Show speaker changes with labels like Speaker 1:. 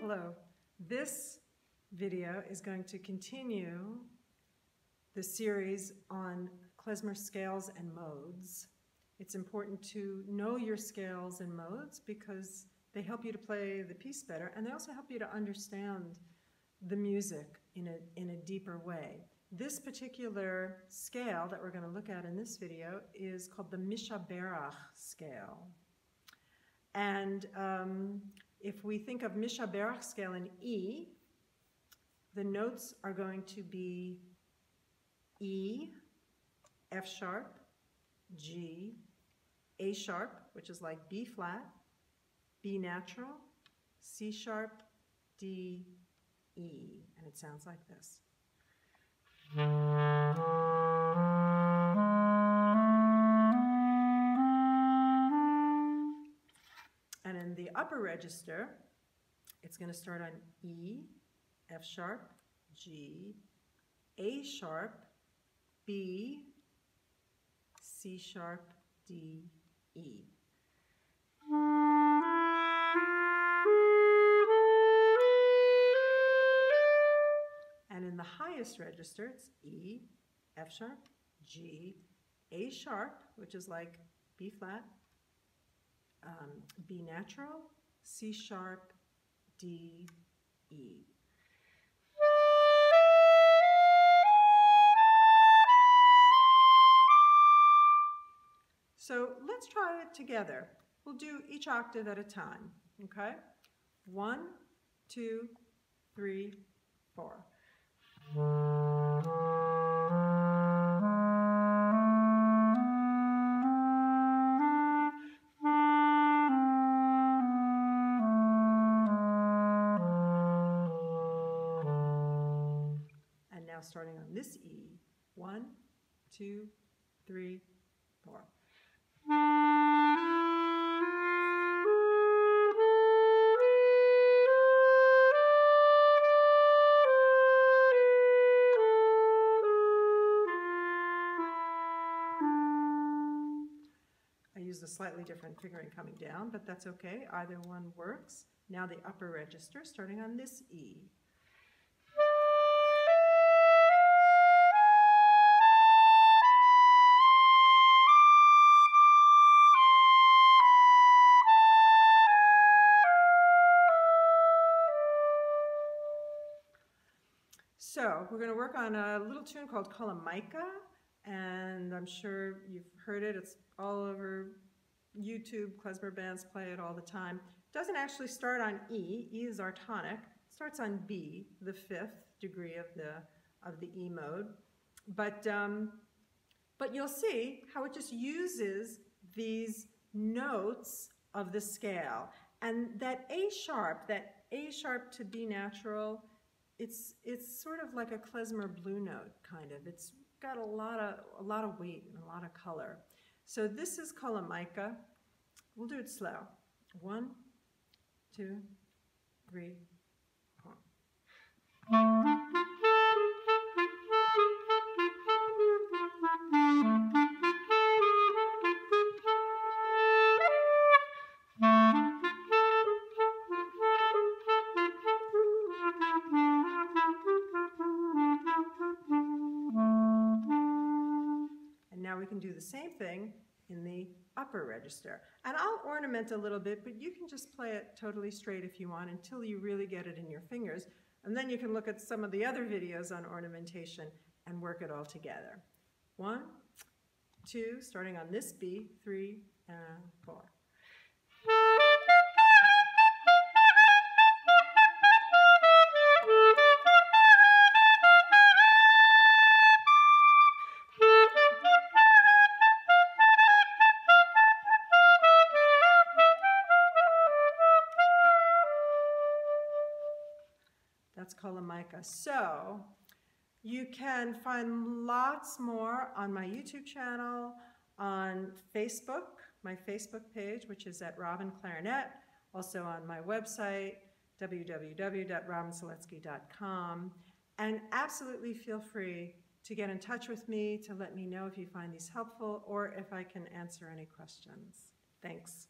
Speaker 1: Hello. This video is going to continue the series on klezmer scales and modes. It's important to know your scales and modes because they help you to play the piece better and they also help you to understand the music in a, in a deeper way. This particular scale that we're going to look at in this video is called the Mishaberach scale. And um, if we think of Mishaberach scale in E, the notes are going to be E, F sharp, G, A sharp, which is like B flat, B natural, C sharp, D, E. And it sounds like this. And in the upper register, it's going to start on E, F sharp, G, A sharp, B, C sharp, D, E. highest register, it's E, F sharp, G, A sharp, which is like B flat, um, B natural, C sharp, D, E. So let's try it together. We'll do each octave at a time, okay? One, two, three, four. And now starting on this E, one, two, three, four. Used a slightly different fingering coming down, but that's okay. Either one works. Now the upper register, starting on this E. So we're going to work on a little tune called Kolomeyka, and I'm sure you've heard it. It's all over YouTube. Klezmer bands play it all the time. It doesn't actually start on E. E is our tonic. It starts on B, the fifth degree of the of the E mode. But um, but you'll see how it just uses these notes of the scale. And that A sharp, that A sharp to B natural, it's it's sort of like a klezmer blue note kind of. It's got a lot of a lot of weight and a lot of color. So this is Kolomeyka. We'll do it slow. One, two, three, four. We can do the same thing in the upper register. And I'll ornament a little bit, but you can just play it totally straight if you want until you really get it in your fingers. And then you can look at some of the other videos on ornamentation and work it all together. One, two, starting on this B, three, and four. That's Kolomeyka. So you can find lots more on my YouTube channel, on Facebook, my Facebook page, which is at Robin Clarinet, also on my website, www.robinseletsky.com. And absolutely feel free to get in touch with me, to let me know if you find these helpful, or if I can answer any questions. Thanks.